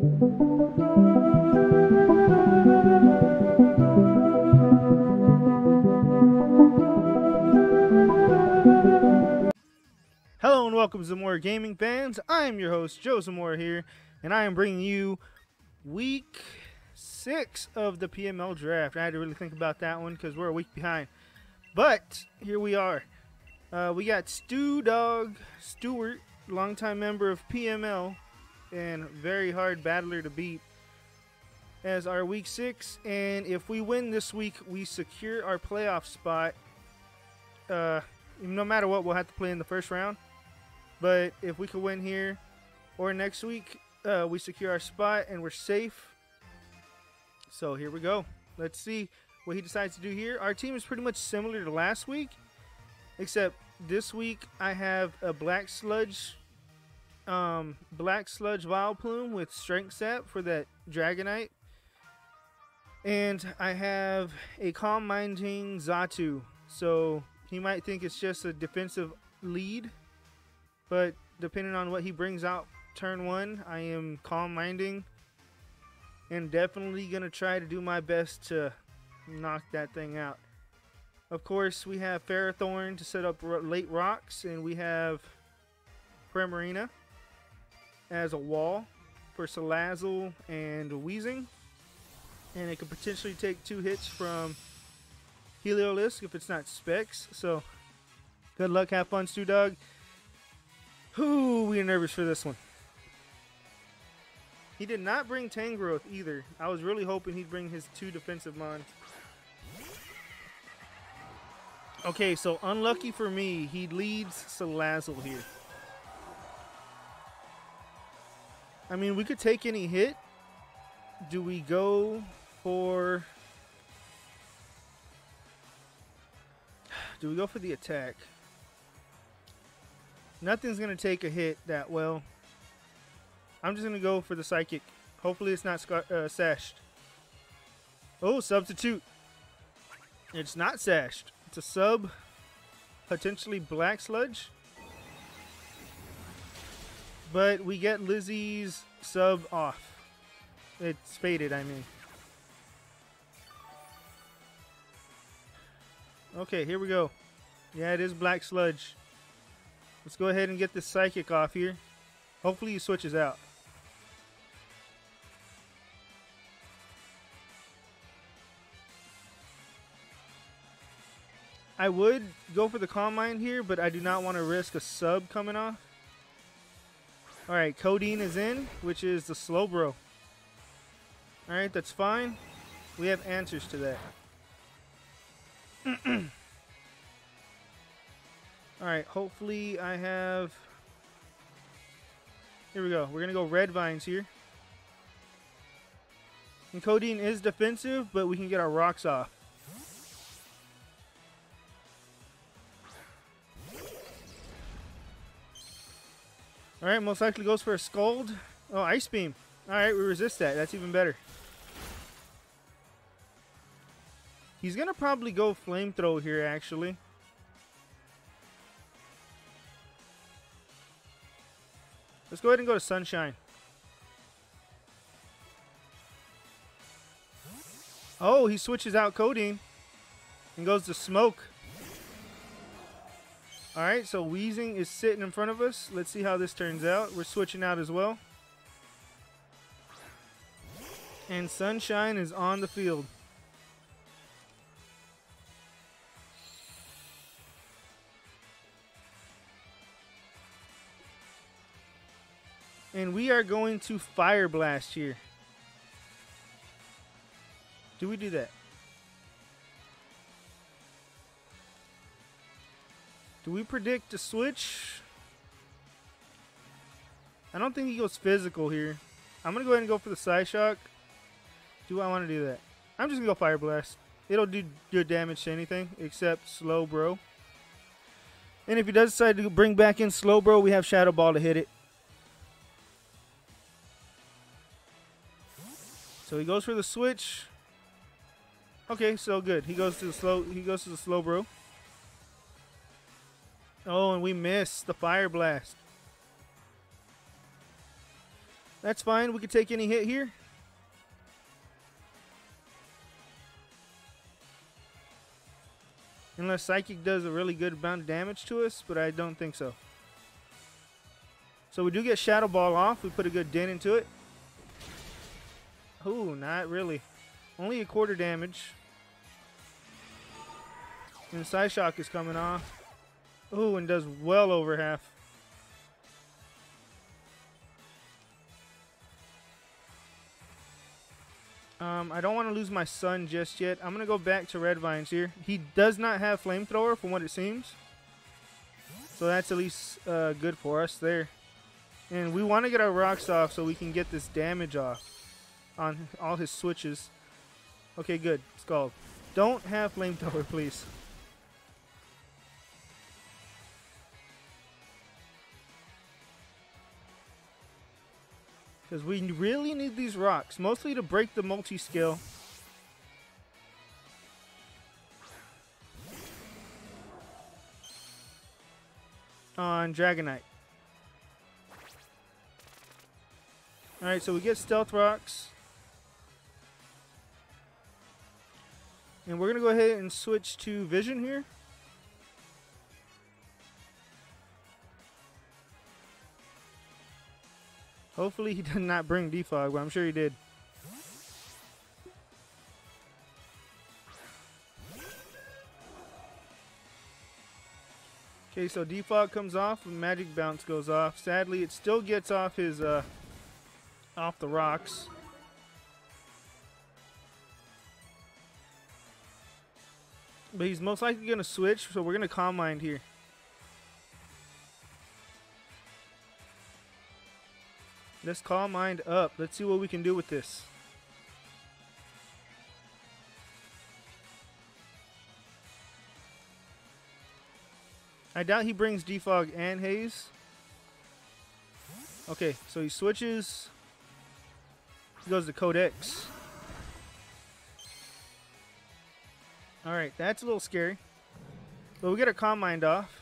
Hello and welcome to Zamora Gaming fans. I am your host Joe Zamora here, and I am bringing you week six of the PML draft. I had to really think about that one because we're a week behind, but here we are. Uh, we got Stu Dog Stewart, longtime member of PML and very hard battler to beat, as our week six. And if we win this week, we secure our playoff spot. Uh, no matter what, we'll have to play in the first round. But if we could win here or next week, uh, we secure our spot and we're safe. So here we go. Let's see what he decides to do here. Our team is pretty much similar to last week, except this week I have a black sludge, um, black sludge Vileplume with strength sap for that Dragonite, and I have a calm minding Xatu. So he might think it's just a defensive lead but depending on what he brings out turn one, I am calm minding and definitely going to try to do my best to knock that thing out. Of course, we have Ferrothorn to set up late rocks, and we have Primarina as a wall for Salazzle and Weezing. And it could potentially take two hits from Heliolisk if it's not Specs. So, good luck, have fun, Stu Dog. Whoo, we are nervous for this one. He did not bring Tangrowth either. I was really hoping he'd bring his two defensive mons. Okay, so unlucky for me, he leads Salazzle here. I mean, we could take any hit. Do we go for... Do we go for the attack? Nothing's going to take a hit that well. I'm just going to go for the psychic. Hopefully it's not uh, sashed. Oh, substitute. It's not sashed. It's a sub, potentially black sludge. But we get Lizzie's sub off. It's faded, I mean. Okay, here we go. Yeah, it is black sludge. Let's go ahead and get this psychic off here. Hopefully he switches out. I would go for the Calm Mind here, but I do not want to risk a sub coming off. Alright, Codeine is in, which is the Slowbro. Alright, that's fine. We have answers to that. Alright, hopefully I have... Here we go. We're going to go Red Vines here. And Codeine is defensive, but we can get our rocks off. Alright, most likely goes for a Scald. Oh, Ice Beam. Alright, we resist that. That's even better. He's going to probably go Flamethrow here, actually. Let's go ahead and go to Sunshine. Oh, he switches out Codeine and goes to Smoke. Alright, so Weezing is sitting in front of us. Let's see how this turns out. We're switching out as well. And Sunshine is on the field. And we are going to Fire Blast here. Do we do that? Do we predict a switch? I don't think he goes physical here. I'm going to go ahead and go for the Psyshock. Do I want to do that? I'm just going to go Fire Blast. It'll do good damage to anything except Slowbro. And if he does decide to bring back in Slowbro, we have Shadow Ball to hit it. So he goes for the switch. Okay, so good. He goes to the slow. He goes to the Slowbro. Oh, and we miss the fire blast. That's fine. We can take any hit here. Unless Psychic does a really good amount of damage to us, but I don't think so. So we do get Shadow Ball off. We put a good dent into it. Ooh, not really. Only a quarter damage. And Psyshock is coming off. Ooh, and does well over half. Um, I don't want to lose my son just yet. I'm going to go back to Red Vines here. He does not have Flamethrower from what it seems. So that's at least uh, good for us there. And we want to get our rocks off so we can get this damage off on all his switches. Okay, good. Scald. Don't have Flamethrower, please. Because we really need these rocks, mostly to break the multi-scale. On Dragonite. Alright, so we get Stealth Rocks. And we're going to go ahead and switch to Vision here. Hopefully he did not bring defog, but I'm sure he did. Okay, so defog comes off, and magic bounce goes off. Sadly, it still gets off his uh, off the rocks. But he's most likely going to switch, so we're going to Calm Mind here. Let's Calm Mind up. Let's see what we can do with this. I doubt he brings Defog and Haze. Okay, so he switches. He goes to Codex. Alright, that's a little scary. But we get a Calm Mind off.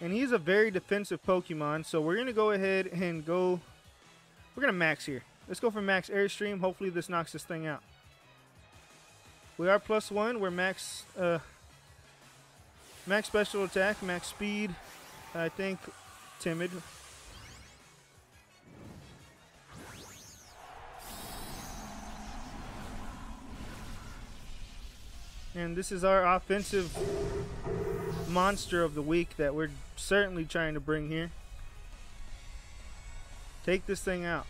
And he's a very defensive Pokemon, so we're going to go ahead and go... We're going to max here. Let's go for max Airstream. Hopefully this knocks this thing out. We are plus one. We're max... Uh, max special attack, max speed. I think timid. And this is our offensive monster of the week that we're certainly trying to bring here. Take this thing out.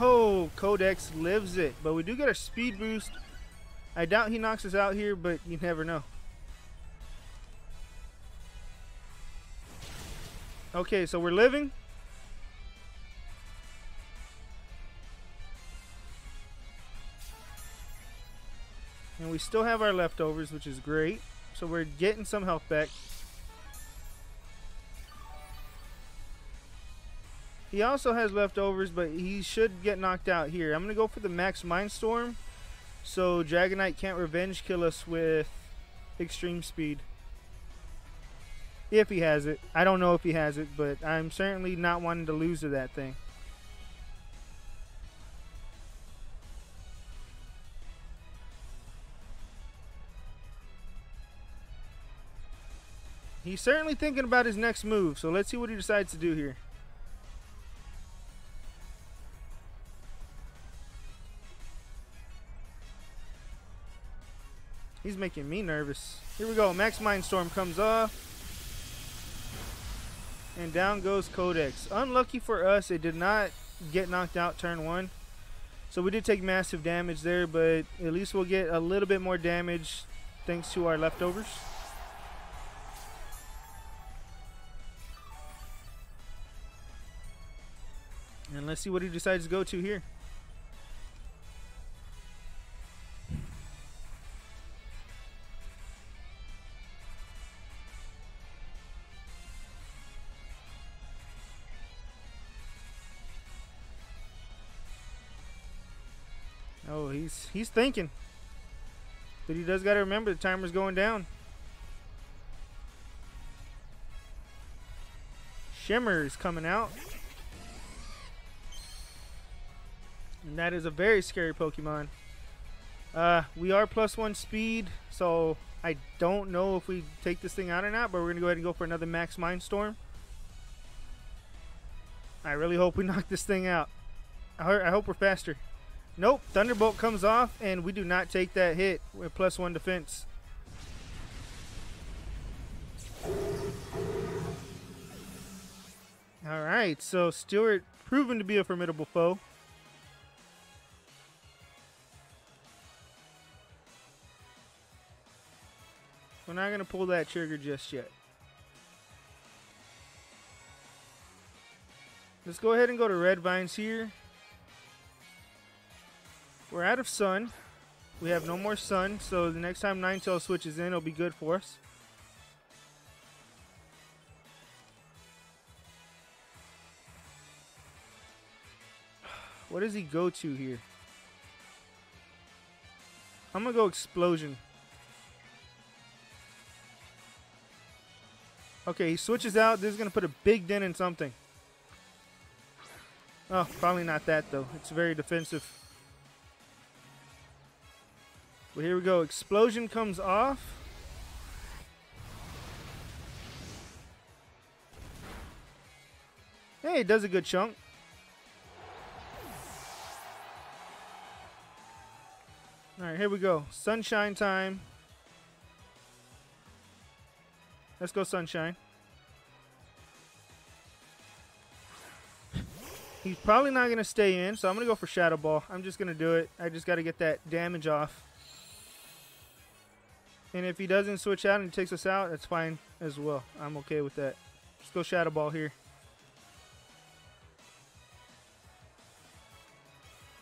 Oh, Codex lives it. But we do get a speed boost. I doubt he knocks us out here, but you never know. Okay, so we're living. We still have our leftovers, which is great. So we're getting some health back. He also has leftovers, but he should get knocked out here. I'm going to go for the Max Mindstorm. So Dragonite can't revenge kill us with extreme speed. If he has it. I don't know if he has it, but I'm certainly not wanting to lose to that thing. He's certainly thinking about his next move, so let's see what he decides to do here. He's making me nervous. Here we go. Max Mindstorm comes off. And down goes Codex. Unlucky for us, it did not get knocked out turn one. So we did take massive damage there, but at least we'll get a little bit more damage thanks to our leftovers. Let's see what he decides to go to here. Oh, he's he's thinking. But he does got to remember the timer's going down. Shimmer is coming out. And that is a very scary Pokemon. Uh, we are plus one speed, so I don't know if we take this thing out or not, but we're going to go ahead and go for another Max Mindstorm. I really hope we knock this thing out. I, hope we're faster. Nope, Thunderbolt comes off, and we do not take that hit with plus one defense. Alright, so Stewart proven to be a formidable foe. Not going to pull that trigger just yet. Let's go ahead and go to Red Vines here. We're out of Sun. We have no more Sun, so the next time Ninetales switches in, it'll be good for us. What does he go to here? I'm going to go Explosion. Okay, he switches out. This is going to put a big dent in something. Oh, probably not that, though. It's very defensive. Well, here we go. Explosion comes off. Hey, it does a good chunk. Alright, here we go. Sunshine time. Let's go Sunshine. He's probably not going to stay in, so I'm going to go for Shadow Ball. I'm just going to do it. I just got to get that damage off. And if he doesn't switch out and takes us out, that's fine as well. I'm okay with that. Let's go Shadow Ball here.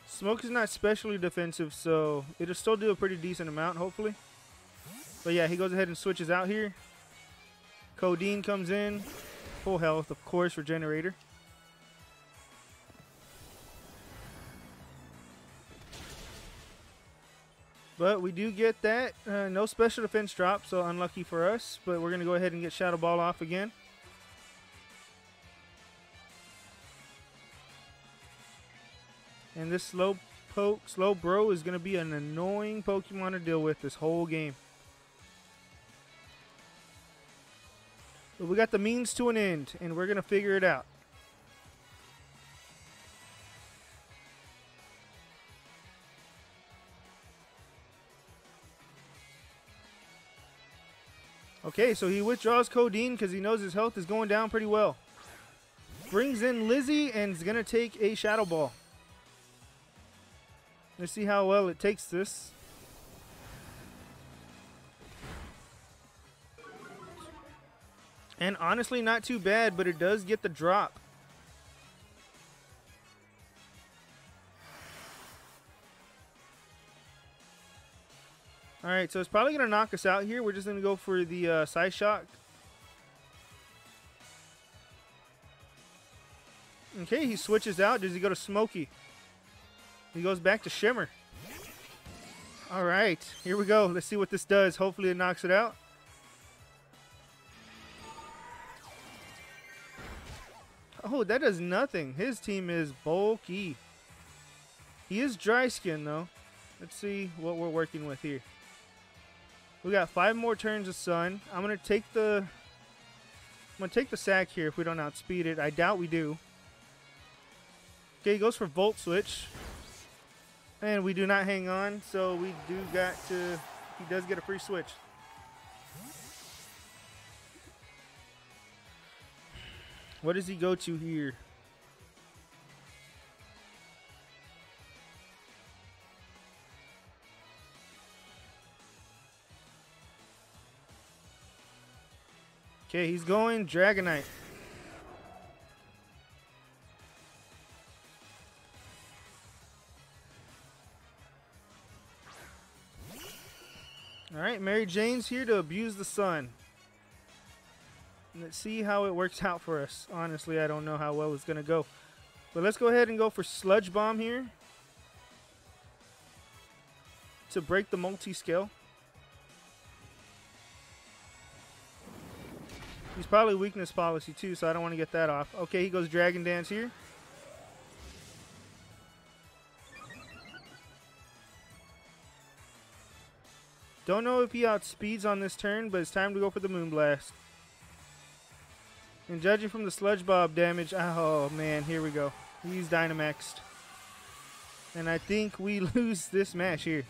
Smoke is not specially defensive, so it'll still do a pretty decent amount, hopefully. But yeah, he goes ahead and switches out here. Codeine comes in. Full health, of course, regenerator. But we do get that. Uh, no special defense drop, so unlucky for us. But we're going to go ahead and get Shadow Ball off again. And this slow poke, slow bro is going to be an annoying Pokemon to deal with this whole game. But we got the means to an end, and we're going to figure it out. Okay, so he withdraws Codeine because he knows his health is going down pretty well. Brings in Lizzie and is going to take a Shadow Ball. Let's see how well it takes this. And honestly, not too bad, but it does get the drop. Alright, so it's probably going to knock us out here. We're just going to go for the uh, Psyshock. Okay, he switches out. Does he go to Smoky? He goes back to Shimmer. Alright, here we go. Let's see what this does. Hopefully it knocks it out. Oh, that does nothing. His team is bulky. He is dry skin, though. Let's see what we're working with here. We got five more turns of sun. I'm gonna take the I'm gonna take the sack here if we don't outspeed it. I doubt we do. Okay, he goes for Volt Switch. And we do not hang on, so we do got to he does get a free switch. What does he go to here? Okay, he's going Dragonite. Alright, Mary Jane's here to abuse the sun. Let's see how it works out for us. Honestly, I don't know how well it's going to go. But let's go ahead and go for Sludge Bomb here. To break the multi-scale. He's probably weakness policy too, so I don't want to get that off. Okay, he goes Dragon Dance here. Don't know if he outspeeds on this turn, but it's time to go for the Moonblast. And judging from the Sludge Bomb damage, oh man, here we go. He's Dynamaxed. And I think we lose this match here.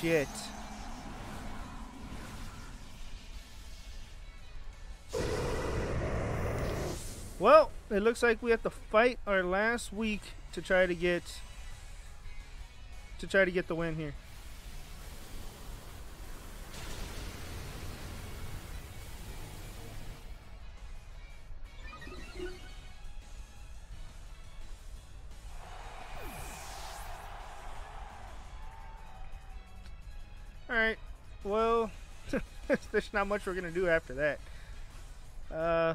Shit. Well, it looks like we have to fight our last week to try to get to try to get the win here. There's not much we're to do after that. Uh,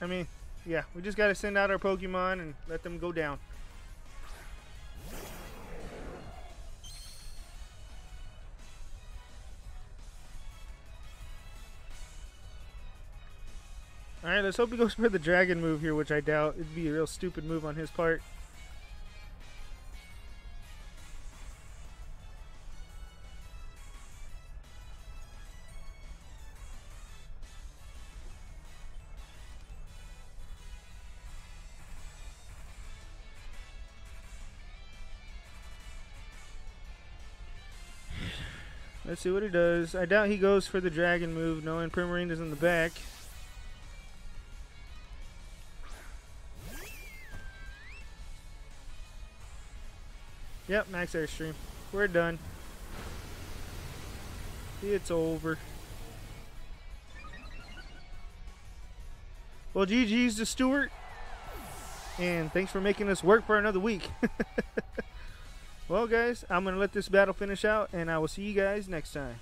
I mean, yeah, we just got to send out our Pokemon and let them go down. Alright, let's hope he goes for the dragon move here, which I doubt. It'd be a real stupid move on his part. Let's see what he does. I doubt he goes for the dragon move, knowing Primarina is in the back. Yep, max airstream. We're done. It's over. Well, GG's to Stuart. And thanks for making us work for another week. Well, guys, I'm going to let this battle finish out, and I will see you guys next time.